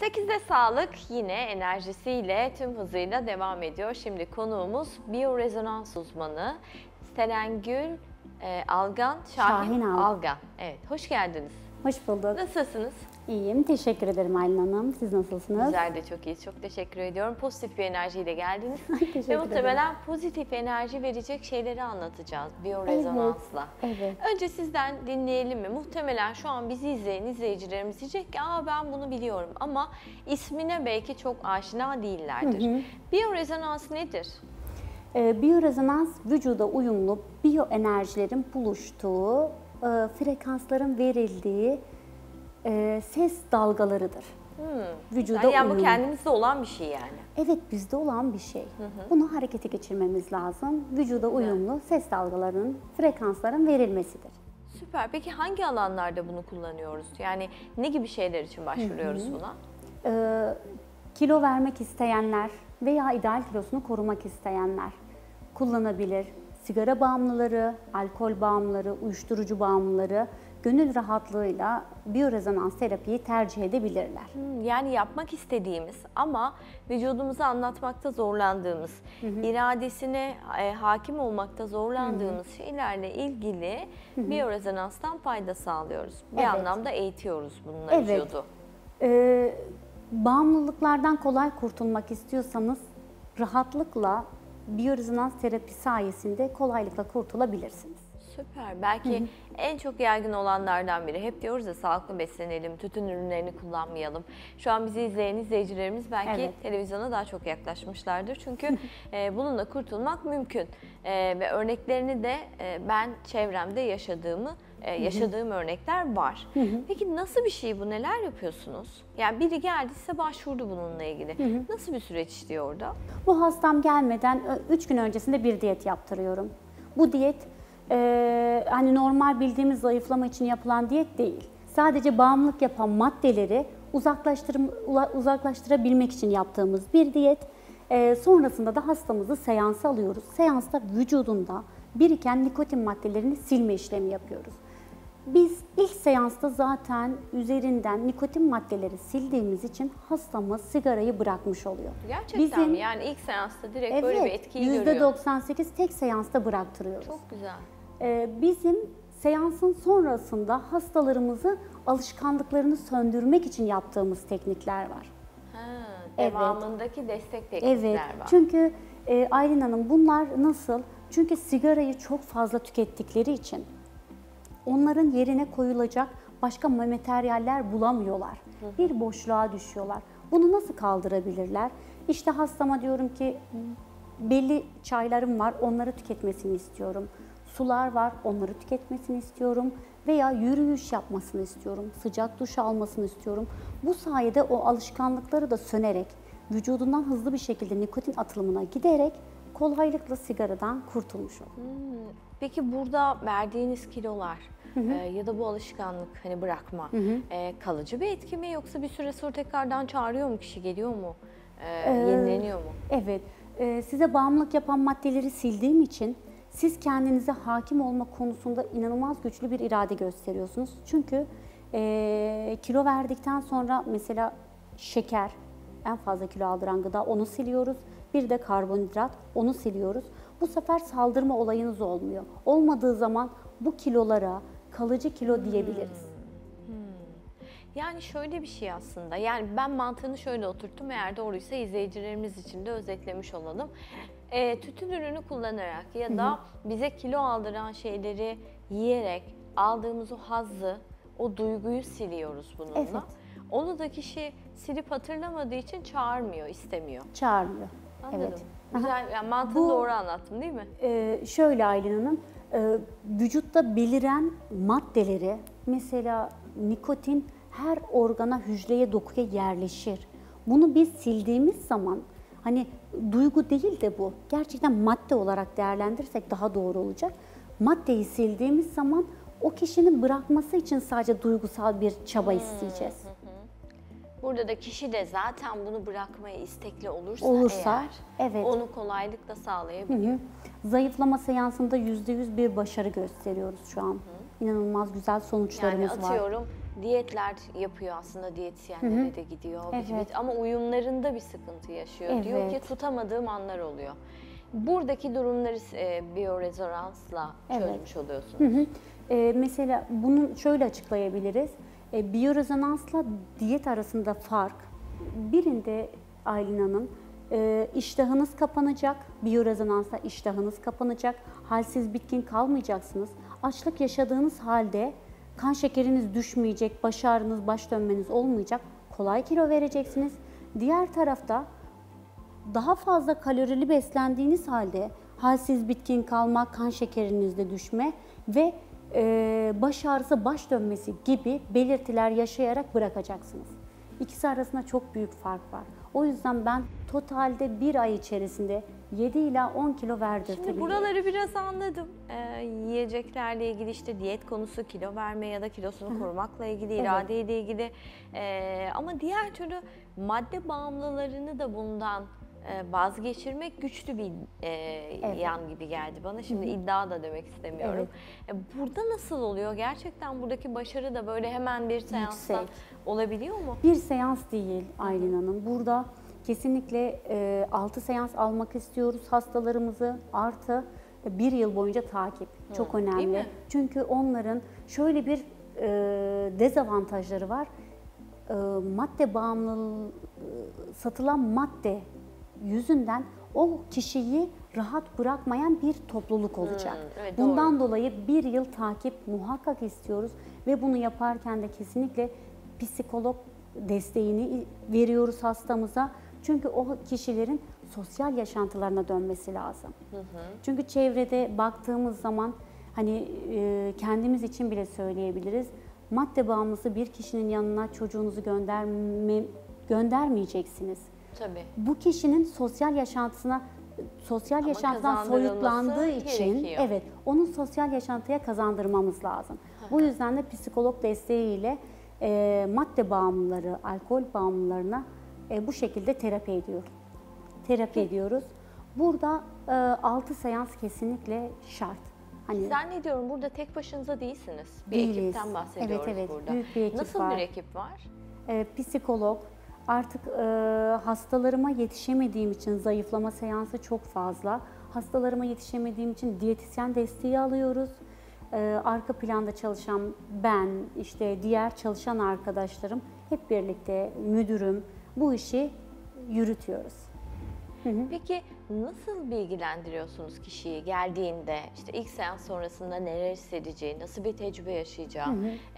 8'de sağlık yine enerjisiyle tüm hızıyla devam ediyor. Şimdi konuğumuz biyorezonans uzmanı Selengül e, Algan, Şahin, Şahin Algan. Evet, hoş geldiniz. Hoş bulduk. Nasılsınız? İyiyim. Teşekkür ederim Aylin Hanım. Siz nasılsınız? Bizler de çok iyiyiz. Çok teşekkür ediyorum. Pozitif bir enerjiyle geldiniz. Teşekkür Ve muhtemelen pozitif enerji verecek şeyleri anlatacağız biyorezonansla. Evet. Önce sizden dinleyelim mi? Muhtemelen şu an bizi izleyen izleyicilerimiz diyecek ki Aa, ben bunu biliyorum ama ismine belki çok aşina değillerdir. Biyorezonans nedir? Ee, biyorezonans vücuda uyumlu biyoenerjilerin buluştuğu, e, frekansların verildiği e, ses dalgalarıdır. Vücuda Yani, yani bu kendimizde olan bir şey yani. Evet bizde olan bir şey. Bunu harekete geçirmemiz lazım. Vücuda uyumlu ses dalgalarının, frekansların verilmesidir. Süper. Peki hangi alanlarda bunu kullanıyoruz? Yani ne gibi şeyler için başvuruyoruz buna? Ee, kilo vermek isteyenler veya ideal kilosunu korumak isteyenler kullanabilir. Sigara bağımlıları, alkol bağımlıları, uyuşturucu bağımlıları gönül rahatlığıyla biyorezonans terapiyi tercih edebilirler. Hmm, Yani yapmak istediğimiz ama vücudumuza anlatmakta zorlandığımız, iradesine e, hakim olmakta zorlandığımız şeylerle ilgili biyorezonanstan fayda sağlıyoruz. Bir Evet. anlamda eğitiyoruz bununla Evet. vücudu. Ee, bağımlılıklardan kolay kurtulmak istiyorsanız rahatlıkla biyorezonans terapi sayesinde kolaylıkla kurtulabilirsiniz. Süper. Belki en çok yaygın olanlardan biri. Hep diyoruz ya sağlıklı beslenelim, tütün ürünlerini kullanmayalım. Şu an bizi izleyen izleyicilerimiz belki Evet. televizyona daha çok yaklaşmışlardır. Çünkü e, bununla kurtulmak mümkün. E, ve örneklerini de e, ben çevremde yaşadığımı e, yaşadığım örnekler var. Peki nasıl bir şey bu? Neler yapıyorsunuz? Yani biri geldi size başvurdu bununla ilgili. Nasıl bir süreç işliyor orada? Bu hastam gelmeden 3 gün öncesinde bir diyet yaptırıyorum. Bu diyet e, hani normal bildiğimiz zayıflama için yapılan diyet değil. Sadece bağımlılık yapan maddeleri uzaklaştırım, ula- uzaklaştırabilmek için yaptığımız bir diyet. E, sonrasında da hastamızı seansa alıyoruz. Seansta vücudunda biriken nikotin maddelerini silme işlemi yapıyoruz. Biz ilk seansta zaten üzerinden nikotin maddeleri sildiğimiz için hastamız sigarayı bırakmış oluyor. Gerçekten mi? Yani ilk seansta direkt böyle bir etkiyi görüyor. %98 tek seansta bıraktırıyoruz. Çok güzel. Ee, bizim seansın sonrasında hastalarımızı alışkanlıklarını söndürmek için yaptığımız teknikler var. Ha, Evet. devamındaki destek teknikler Evet. var. Çünkü e, Aylin Hanım bunlar nasıl? Çünkü sigarayı çok fazla tükettikleri için onların yerine koyulacak başka materyaller bulamıyorlar. Bir boşluğa düşüyorlar. Bunu nasıl kaldırabilirler? İşte hastama diyorum ki belli çaylarım var, onları tüketmesini istiyorum. Sular var, onları tüketmesini istiyorum. Veya yürüyüş yapmasını istiyorum, sıcak duş almasını istiyorum. Bu sayede o alışkanlıkları da sönerek, vücudundan hızlı bir şekilde nikotin atılımına giderek kolaylıkla sigaradan kurtulmuş olur. Peki burada verdiğiniz kilolar e, ya da bu alışkanlık hani bırakma e, kalıcı bir etki mi yoksa bir süre sonra tekrardan çağırıyor mu kişi geliyor mu? E, yenileniyor mu? Evet, e, size bağımlılık yapan maddeleri sildiğim için siz kendinize hakim olma konusunda inanılmaz güçlü bir irade gösteriyorsunuz. Çünkü e, kilo verdikten sonra mesela şeker, en fazla kilo aldıran gıda onu siliyoruz. Bir de karbonhidrat onu siliyoruz. Bu sefer saldırma olayınız olmuyor. Olmadığı zaman bu kilolara kalıcı kilo diyebiliriz. Yani şöyle bir şey aslında. Yani ben mantığını şöyle oturttum. Eğer doğruysa izleyicilerimiz için de özetlemiş olalım. E, tütün ürünü kullanarak ya da bize kilo aldıran şeyleri yiyerek aldığımız o hazzı, o duyguyu siliyoruz bununla. Evet. Onu da kişi silip hatırlamadığı için çağırmıyor, istemiyor. Çağırmıyor. Anladım. Evet. Güzel. Yani mantığını Bu- doğru anlattım değil mi? Ee, şöyle Aylin Hanım, e, vücutta beliren maddeleri, mesela nikotin her organa, hücreye, dokuya yerleşir. Bunu biz sildiğimiz zaman, hani duygu değil de bu, gerçekten madde olarak değerlendirirsek daha doğru olacak. Maddeyi sildiğimiz zaman o kişinin bırakması için sadece duygusal bir çaba isteyeceğiz. Burada da kişi de zaten bunu bırakmaya istekli olursa, Olursa, eğer evet. onu kolaylıkla sağlayabilir. Hı. Zayıflama seansında %100 bir başarı gösteriyoruz şu an. İnanılmaz güzel Yani sonuçlarımız var. Diyetler yapıyor aslında diyetisyenlere de gidiyor. Evet. Ama uyumlarında bir sıkıntı yaşıyor. Diyor ki Evet. tutamadığım anlar oluyor. Buradaki durumları e, biyorezonansla Evet. çözmüş oluyorsunuz. Hı hı. Ee, mesela bunu şöyle açıklayabiliriz. Ee, biyorezonansla diyet arasında fark. Birinde Aylin Hanım e, iştahınız kapanacak. Biyorezonansla iştahınız kapanacak. Halsiz bitkin kalmayacaksınız. Açlık yaşadığınız halde kan şekeriniz düşmeyecek, baş ağrınız, baş dönmeniz olmayacak. Kolay kilo vereceksiniz. Diğer tarafta daha fazla kalorili beslendiğiniz halde halsiz bitkin kalma, kan şekerinizde düşme ve e, baş ağrısı, baş dönmesi gibi belirtiler yaşayarak bırakacaksınız. İkisi arasında çok büyük fark var. O yüzden ben totalde bir ay içerisinde 7 ila 10 kilo verdirtebiliyorum. Şimdi buraları biraz anladım. Ee, yiyeceklerle ilgili işte diyet konusu, kilo verme ya da kilosunu korumakla ilgili, Evet. iradeyle ilgili. Ee, ama diğer türlü madde bağımlılarını da bundan e, vazgeçirmek güçlü bir e, yan gibi geldi bana. Şimdi iddia da demek istemiyorum. E, burada nasıl oluyor? Gerçekten buradaki başarı da böyle hemen bir seansta Yüksek. olabiliyor mu? Bir seans değil Aylin Hanım. Burada kesinlikle 6 seans almak istiyoruz hastalarımızı artı bir yıl boyunca takip çok değil önemli. Çünkü onların şöyle bir e, dezavantajları var. E, madde bağımlılığı satılan madde yüzünden o kişiyi rahat bırakmayan bir topluluk olacak. evet, Bundan dolayı bir yıl takip muhakkak istiyoruz ve bunu yaparken de kesinlikle psikolog desteğini veriyoruz hastamıza. Çünkü o kişilerin sosyal yaşantılarına dönmesi lazım. Çünkü çevrede baktığımız zaman hani e, kendimiz için bile söyleyebiliriz. Madde bağımlısı bir kişinin yanına çocuğunuzu gönderme, göndermeyeceksiniz. Tabii. Bu kişinin sosyal yaşantısına sosyal Ama yaşantıdan soyutlandığı için gerekiyor. evet onun sosyal yaşantıya kazandırmamız lazım. Bu yüzden de psikolog desteğiyle e, madde bağımlıları, alkol bağımlılarına e, bu şekilde terapi ediyor. Terapi ediyoruz. Burada e, 6 seans kesinlikle şart. Hani Zannediyorum burada tek başınıza değilsiniz. Bir Değiliz. ekipten bahsediyoruz Evet, evet. burada. Büyük bir ekip Nasıl var. bir ekip var? e, psikolog. Artık e, hastalarıma yetişemediğim için zayıflama seansı çok fazla. Hastalarıma yetişemediğim için diyetisyen desteği alıyoruz. E, arka planda çalışan ben, işte diğer çalışan arkadaşlarım hep birlikte müdürüm bu işi yürütüyoruz. Peki nasıl bilgilendiriyorsunuz kişiyi geldiğinde işte ilk seans sonrasında neler hissedeceği, nasıl bir tecrübe yaşayacağı,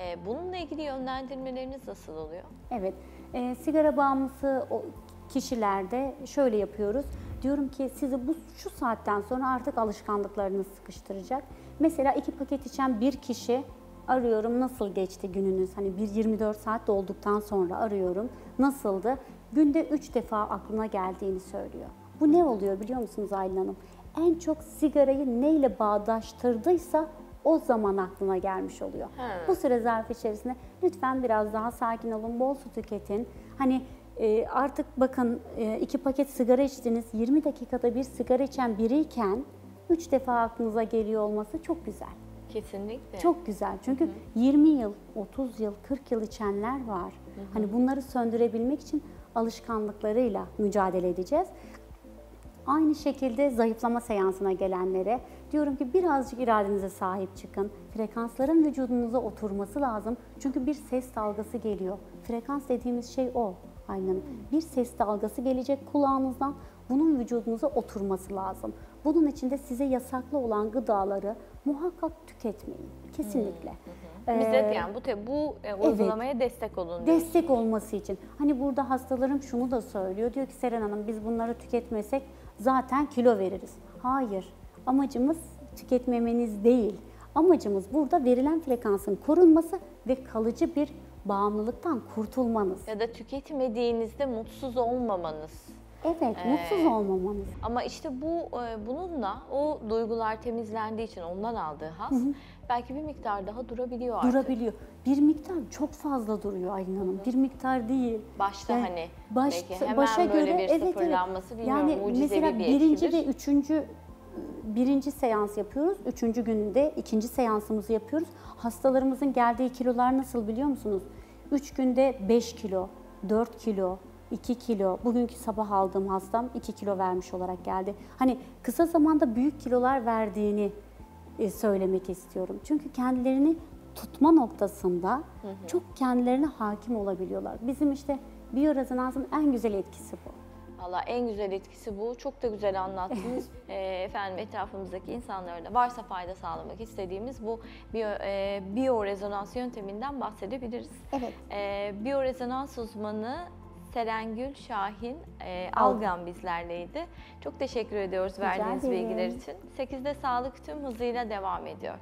e, bununla ilgili yönlendirmeleriniz nasıl oluyor? Evet, e, sigara bağımlısı o kişilerde şöyle yapıyoruz. Diyorum ki sizi bu şu saatten sonra artık alışkanlıklarınız sıkıştıracak. Mesela iki paket içen bir kişi arıyorum nasıl geçti gününüz? Hani bir 24 saat dolduktan sonra arıyorum. Nasıldı? Günde 3 defa aklına geldiğini söylüyor. Bu ne oluyor biliyor musunuz Aylin Hanım? En çok sigarayı neyle bağdaştırdıysa o zaman aklına gelmiş oluyor. He. Bu süre zarfı içerisinde lütfen biraz daha sakin olun, bol su tüketin. Hani e, artık bakın e, iki paket sigara içtiniz, 20 dakikada bir sigara içen biriyken 3 defa aklınıza geliyor olması çok güzel. Kesinlikle. Çok güzel. Çünkü 20 yıl, 30 yıl, 40 yıl içenler var. Hani bunları söndürebilmek için alışkanlıklarıyla mücadele edeceğiz. Aynı şekilde zayıflama seansına gelenlere diyorum ki birazcık iradenize sahip çıkın. Frekansların vücudunuza oturması lazım. Çünkü bir ses dalgası geliyor. Frekans dediğimiz şey o. Aynen. Bir ses dalgası gelecek kulağınızdan. Bunun vücudunuza oturması lazım. Bunun için de size yasaklı olan gıdaları muhakkak tüketmeyin. Kesinlikle. Bize Ee, yani bu bu e, uygulamaya destek olun destek olması için. Hani burada hastalarım şunu da söylüyor. Diyor ki Seren Hanım biz bunları tüketmesek zaten kilo veririz. Hayır. Amacımız tüketmemeniz değil. Amacımız burada verilen frekansın korunması ve kalıcı bir bağımlılıktan kurtulmanız. Ya da tüketmediğinizde mutsuz olmamanız. Evet, mutsuz olmamanız. Ama işte bu e, bununla o duygular temizlendiği için ondan aldığı haz belki bir miktar daha durabiliyor artık. Durabiliyor. Bir miktar çok fazla duruyor Aylin Hanım. Bir miktar değil. Başta Yani hani baş- belki hemen başa böyle göre bir evet, evet. sıfırlanması bilmiyorum Yani mucizevi mesela bir birinci etkidir. ve üçüncü birinci seans yapıyoruz. Üçüncü günde ikinci seansımızı yapıyoruz. Hastalarımızın geldiği kilolar nasıl biliyor musunuz? 3 günde 5 kilo, 4 kilo, 2 kilo, bugünkü sabah aldığım hastam 2 kilo vermiş olarak geldi. Hani kısa zamanda büyük kilolar verdiğini e, söylemek istiyorum. Çünkü kendilerini tutma noktasında hı hı. çok kendilerine hakim olabiliyorlar. Bizim işte biyorezonansın en güzel etkisi bu. Valla en güzel etkisi bu. Çok da güzel anlattınız. Ee, efendim etrafımızdaki insanlara da varsa fayda sağlamak istediğimiz bu biyo, e, biyorezonans yönteminden bahsedebiliriz. Evet. Ee, e, biyorezonans uzmanı Serengül Şahin e, Algan. Bizlerleydi. Çok teşekkür ediyoruz verdiğiniz ederim. bilgiler için. 8'de sağlık tüm hızıyla devam ediyor.